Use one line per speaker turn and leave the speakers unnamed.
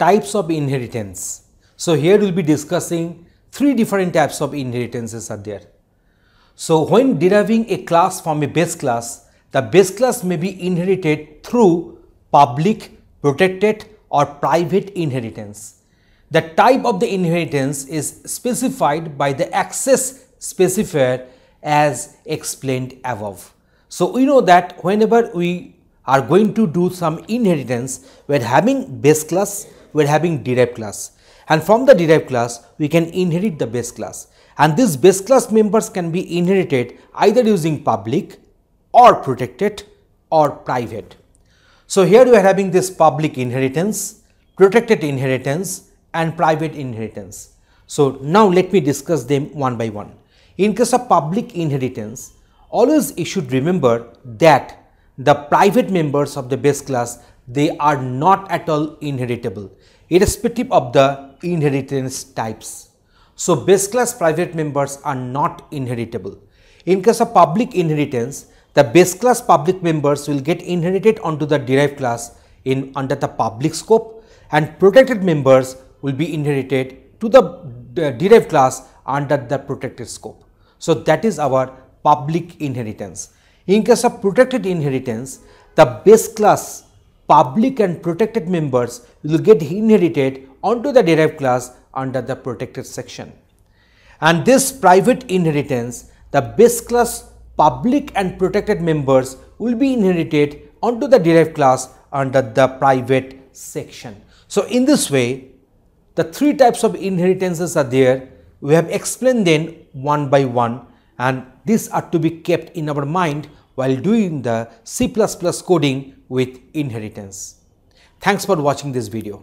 types of inheritance. So here we'll be discussing three different types of inheritances are there. So when deriving a class from a base class, the base class may be inherited through public, protected or private inheritance. The type of the inheritance is specified by the access specifier as explained above. So we know that whenever we are going to do some inheritance, we are having base class, we are having derived class and from the derived class we can inherit the base class and these base class members can be inherited either using public or protected or private. So here we are having this public inheritance, protected inheritance and private inheritance. So now let me discuss them one by one. In case of public inheritance, always you should remember that the private members of the base class they are not at all inheritable irrespective of the inheritance types. So base class private members are not inheritable. In case of public inheritance, the base class public members will get inherited onto the derived class in under the public scope and protected members will be inherited to the, derived class under the protected scope. So that is our public inheritance. In case of protected inheritance, the base class public and protected members will get inherited onto the derived class under the protected section. And this private inheritance, the base class public and protected members will be inherited onto the derived class under the private section. So, in this way the three types of inheritances are there we have explained them one by one and these are to be kept in our mind while doing the C++ coding with inheritance. Thanks for watching this video.